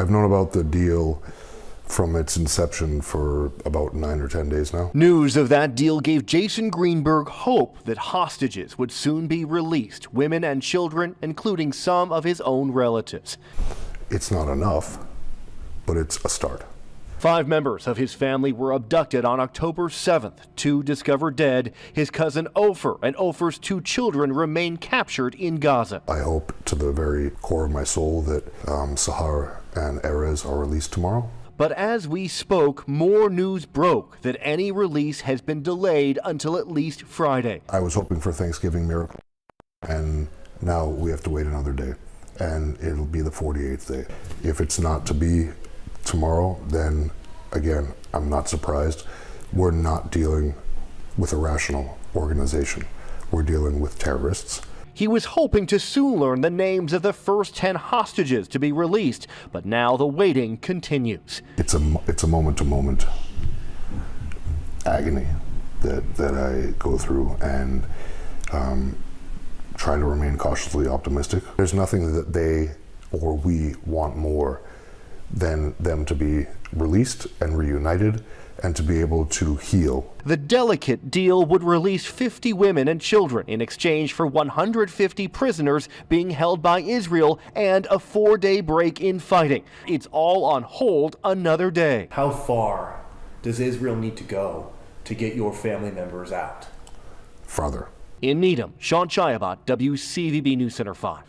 I've known about the deal from its inception for about nine or ten days now. News of that deal gave Jason Greenberg hope that hostages would soon be released, women and children, including some of his own relatives. It's not enough, but it's a start. Five members of his family were abducted on October 7th, two discovered dead. His cousin Ofer and Ofer's two children remain captured in Gaza. I hope to the very core of my soul that um, Sahar and Erez are released tomorrow. But as we spoke, more news broke that any release has been delayed until at least Friday. I was hoping for Thanksgiving miracle, and now we have to wait another day, and it'll be the 48th day. If it's not to be tomorrow, then again, I'm not surprised. We're not dealing with a rational organization. We're dealing with terrorists. He was hoping to soon learn the names of the first 10 hostages to be released, but now the waiting continues. It's a it's a moment to moment agony that that I go through and um, try to remain cautiously optimistic. There's nothing that they or we want more than them to be released and reunited and to be able to heal. The delicate deal would release 50 women and children in exchange for 150 prisoners being held by Israel and a four day break in fighting. It's all on hold another day. How far does Israel need to go to get your family members out? Farther. In Needham, Sean Chabot, WCVB News Center 5.